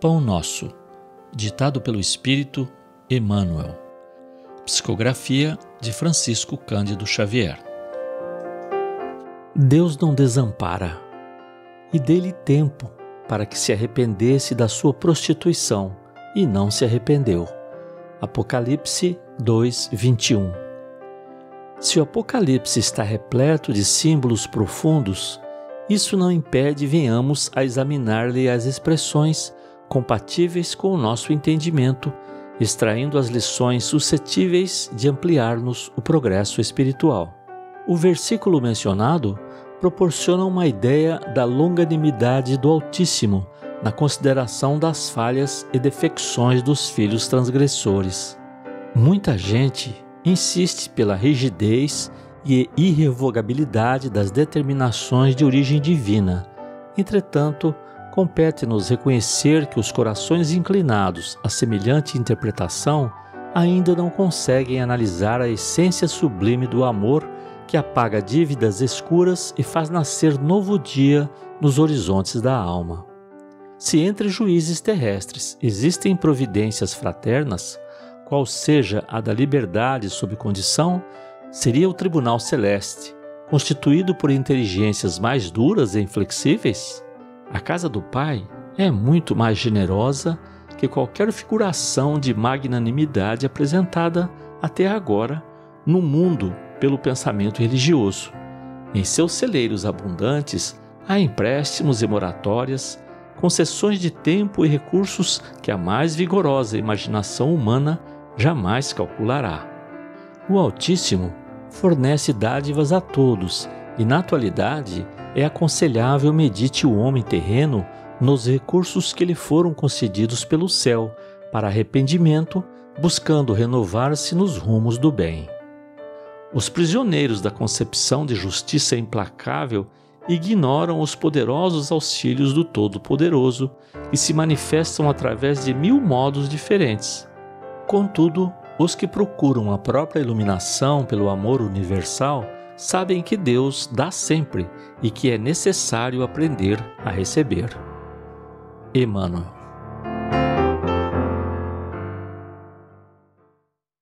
Pão Nosso, ditado pelo Espírito Emmanuel. Psicografia de Francisco Cândido Xavier. Deus não desampara e dê-lhe tempo para que se arrependesse da sua prostituição e não se arrependeu. Apocalipse 2, 21. Se o Apocalipse está repleto de símbolos profundos, isso não impede venhamos a examinar-lhe as expressões compatíveis com o nosso entendimento, extraindo as lições suscetíveis de ampliar-nos o progresso espiritual. O versículo mencionado proporciona uma ideia da longanimidade do Altíssimo na consideração das falhas e defecções dos filhos transgressores. Muita gente insiste pela rigidez e irrevogabilidade das determinações de origem divina. Entretanto, compete-nos reconhecer que os corações inclinados a semelhante interpretação ainda não conseguem analisar a essência sublime do amor que apaga dívidas escuras e faz nascer novo dia nos horizontes da alma. Se entre juízes terrestres existem providências fraternas, qual seja a da liberdade sob condição, seria o tribunal celeste, constituído por inteligências mais duras e inflexíveis? A casa do Pai é muito mais generosa que qualquer figuração de magnanimidade apresentada até agora no mundo pelo pensamento religioso. Em seus celeiros abundantes há empréstimos e moratórias, concessões de tempo e recursos que a mais vigorosa imaginação humana jamais calculará. O Altíssimo fornece dádivas a todos e, na atualidade, é aconselhável medite o homem terreno nos recursos que lhe foram concedidos pelo céu para arrependimento, buscando renovar-se nos rumos do bem. Os prisioneiros da concepção de justiça implacável ignoram os poderosos auxílios do Todo-Poderoso e se manifestam através de mil modos diferentes. Contudo, os que procuram a própria iluminação pelo amor universal sabem que Deus dá sempre e que é necessário aprender a receber. Emmanuel